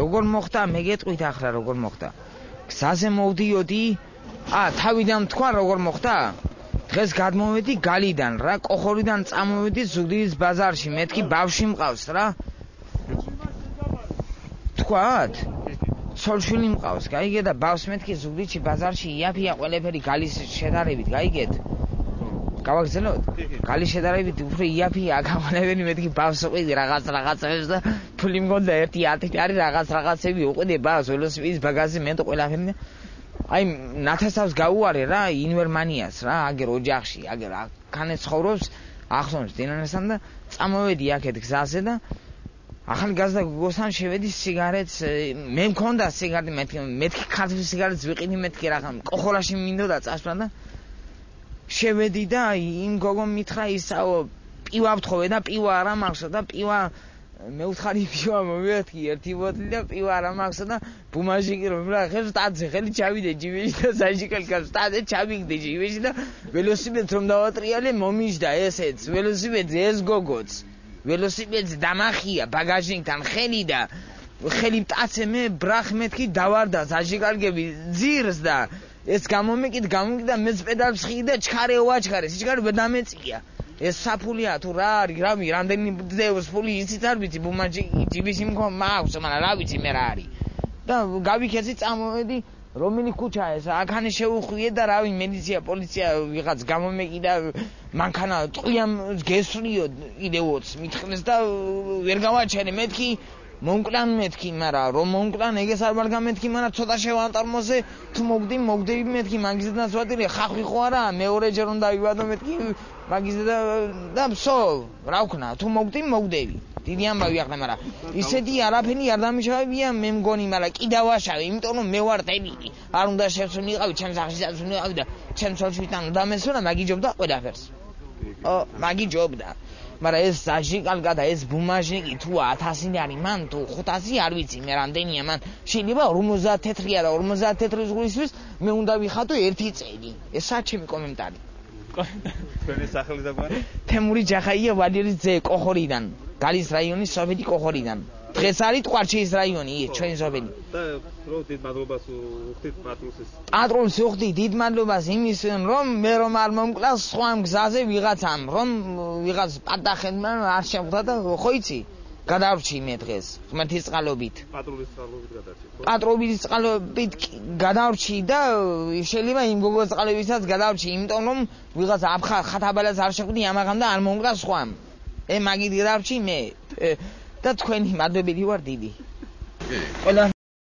როგორ მოხდა? მე გეტყვით ახლა როგორ მოხდა? გზაზე მოვდიოდი? ა თავიდან თქვა როგორ მოხდა? დღეს გადმოვედი გალიდან რა კოხორიდან წამოვედი ზუგდიდის ბაზარში. მეთქი ბავში მყავს რა. თქვათ? სოლშვილი მყავს. გაიგე და ბავშვს მეთქი ზუგდიდში ბაზარში იაფია ყველაფერი გალის შედარებით. გაიგეთ გავაგზავნოთ გალის შედარებით უფრო იაფია გამონებენი მეთქი ბავშვს უყიდი რაღაც რაღაცებს და ფული მგონდა ერთი 10 არის რაღაც რაღაცები უყიდი ბავშვს ველოსიპედის ბაგაჟზე მე თუ ყველაფერი აი ნათესავს გაუარე რა ინვერმანიას რა აგერ ოჯახში აგერ აქანე ცხოვრობს ახსოვს დინანესთან და წამოვედი აქეთ გზაზე და ახალი გაზდა გოსან შევედი სიგარეტს მე მქონდა სიგარეტი მეთქი მეთქი ქართული სიგარეტს ვიყიდი მეთქი რა ყოხოლაში მინდოდა წასვლა და შევედი და იმ გოგომ მითხრა ისაო პივა ვთხოვე და პივა არა მაქვს და პივა მე ვთხარი პივა მომიერთი ერთი ბოთლი და პივა არა მაქვს და ბუმაჟიკი რომ რა ხერ სტაძე ხელი ჩავიდე ჯიბეში და საჟიკალ კაც სტაძე ჩავიგდე ჯიბეში და ველოსიპედს რომ დავატრიალე მომიჯდა ესეც ველოსიპედზე ეს გოგოც ველოსიპედს დამახია ბაგაჟინგთან ხელი და ხელი მტაცე მე ბრახ მეთქი დავარდა საჟიკალგები ძირს და ეს გამომიკით გამომიკით და მეც პედალს ხი და ჩქარე ვაჩქარე. სიჩქარე ვერ დამეწია. ეს საფულია თუ რა არის რა მი რამდენი დევს ფული ისიც არ ვიცი ბუმაჯი ჯიბის იმ მაქვს მაგრამ რა ვიცი მე რა არის. და გავიქეცი წამოვედი რომელი ქუჩა ეს? აქანი შეუხვიე და რავი მედიცია პოლიცია ვიღაც გამომეკიდა მანქანა ტყიამ გესრიო იდეოც მითხნეს და ვერ გავაჩენე მეთქი მომკლან მეთქი მაგრამ რომ მომკლან ეგეს არ ვარ გამეთქი მაგრამ ცოტა შევანტარმოზე თუ მოგდი მოგდები მეთქი მაგიზედაც ვატირე ხახვი ხო არა? მეორეჯერ უნდა ვივადო მეთქი მაგიზედა და ვსო რა ვქნა? თუ მოგდი მოგდები დიდი ამბავი ახლა მაგრამ ისეთი არაფერი არ დამიშავებია მე მგონი მაგრამ კიდევ ვაშავე იმიტომ რომ მე ვარ დები არ უნდა შევსუნიყავი ჩემს აღისაც უნიყავი და ჩემს სოჩვიდან და მესუნა მაგიჯობდა ყველაფერს. ო მაგიჯობდა მაგრამ ეს საჟიკალგა და ეს ბუმაჟიკი თუ 1000 არის მან თუ 500 არ ვიცი მე რამდენია მან შეიძლება 50 თეთრია და 50 თეთრი ზღვრისთვის მე უნდა ვიხატო ერთი წელი. ესაა ჩემი კომენტარი. თქვენი სახელი და გვარი? თემური ჯახაია ვალირის ძე კოხორიდან გალის რაიონის სოფელი კოხორიდან. დღეს არის ტყვარჩის რაიონი, ჩვენი სოფელი. და რო დიდ მადლობას უხდით პატრულს. პატრულს უხდით დიდ მადლობას იმის რომ მე რომ არ მომკლავს სხვა მგზაზე ვიღაცამ, რომ ვიღაც პატახენმა არ შეხვდა და ხო იცი? გადავრჩი მე დღეს ღმერთის წყალობით. პატრულის წყალობით გადავრჩი. პატრულის წყალობით გადავრჩი და შეიძლება იმ გოგოს წყალებისაც გადავრჩი, იმიტომ რომ ვიღაც აფხა ხათაბალას არ შეხვდი ამაღამ და არ მომკლავს სხვამ. ე მაგიდი დავრჩი მე და თქვენი მადლობელი ვარ დიდი ყველა